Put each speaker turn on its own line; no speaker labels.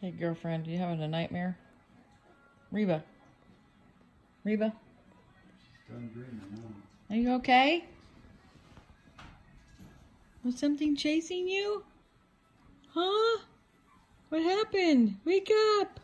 Hey, girlfriend, you having a nightmare? Reba. Reba, are you okay? Was something chasing you? Huh? What happened? Wake up!